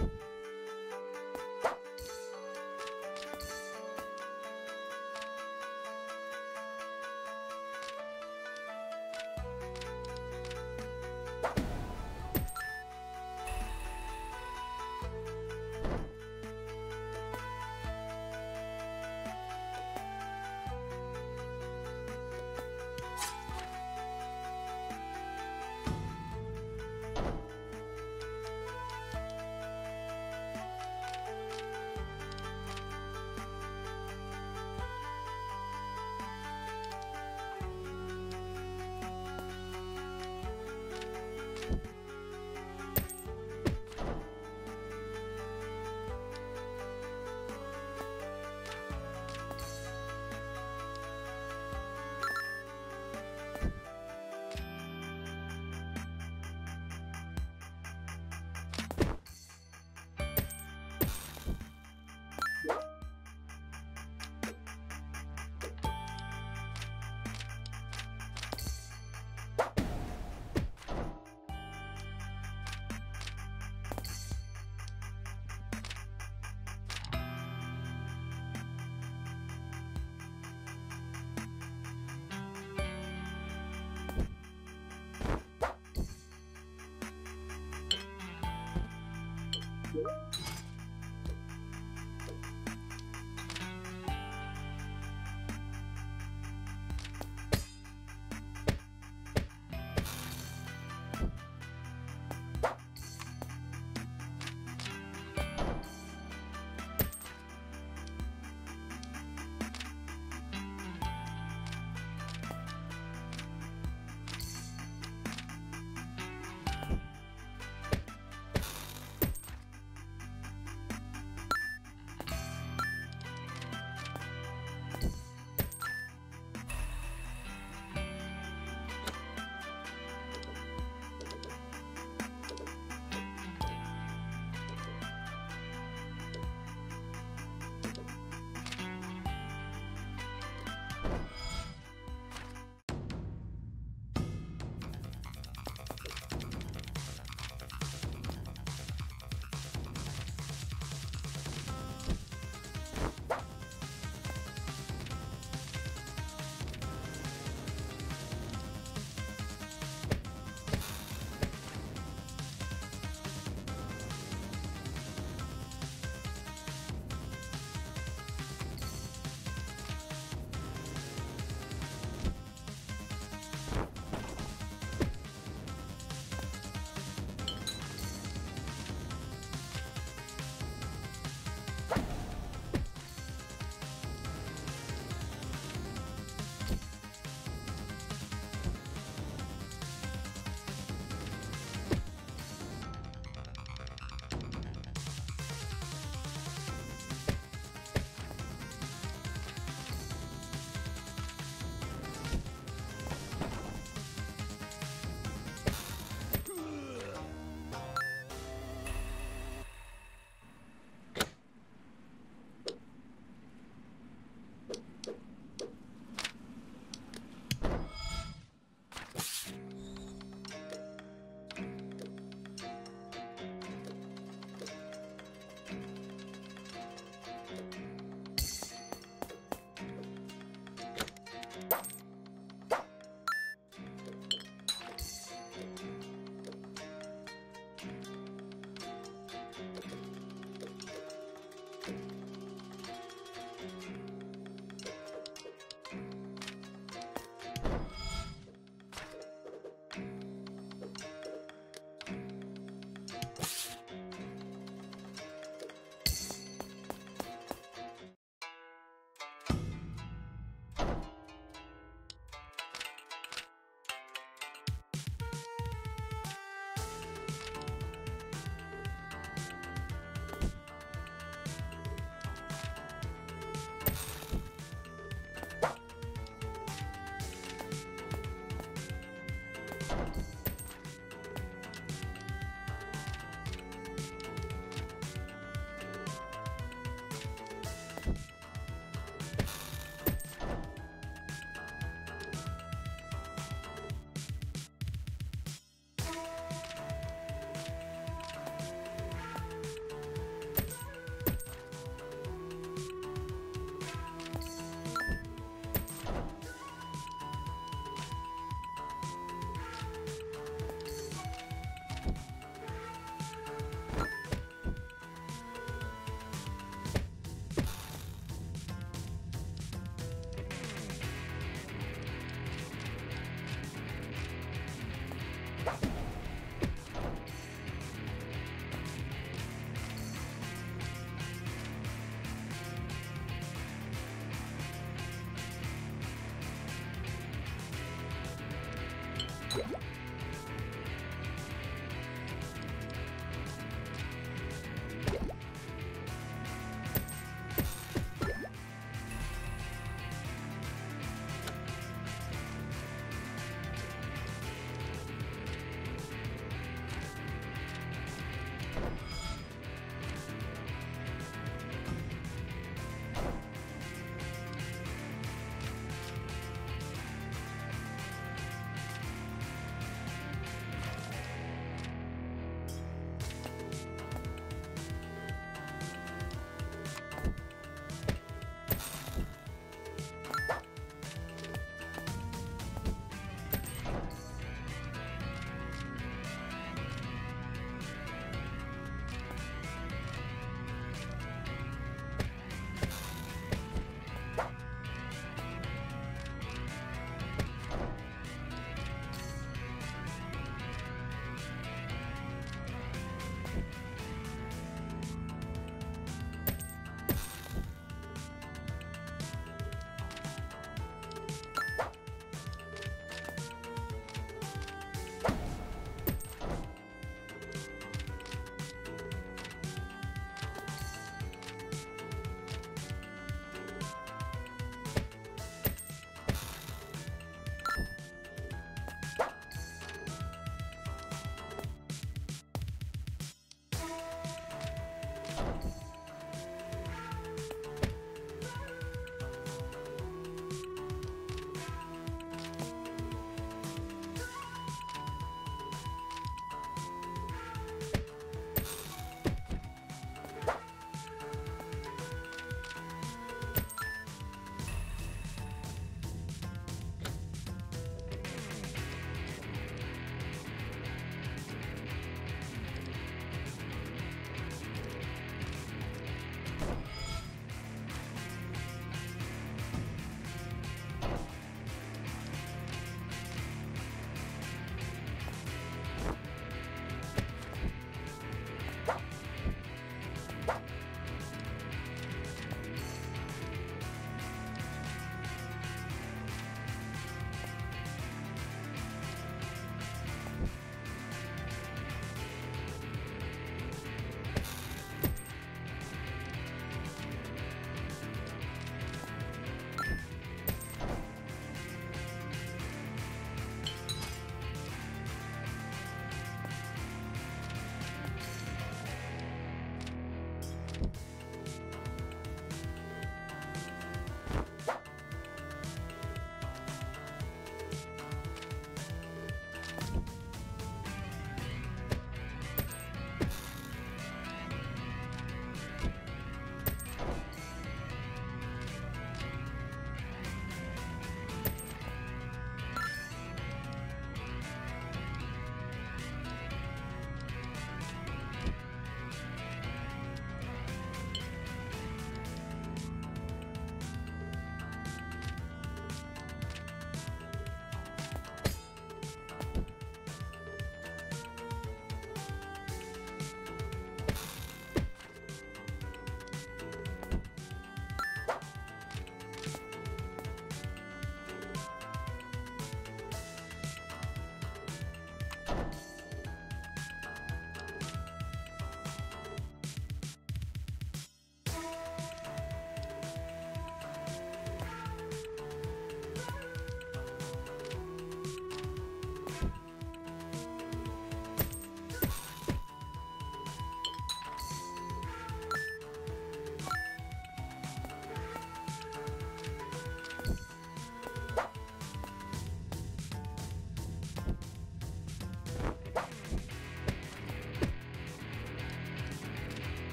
you.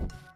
you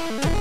you